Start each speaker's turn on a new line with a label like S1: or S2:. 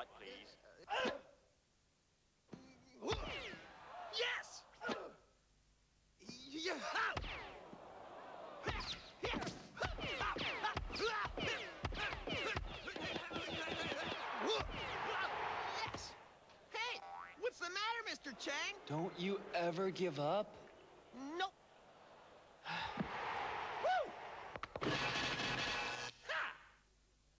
S1: right, please.
S2: Yes! Yeah! Yes! Hey, what's the matter, Mr. Chang?
S3: Don't you ever give up?
S2: Nope. Woo!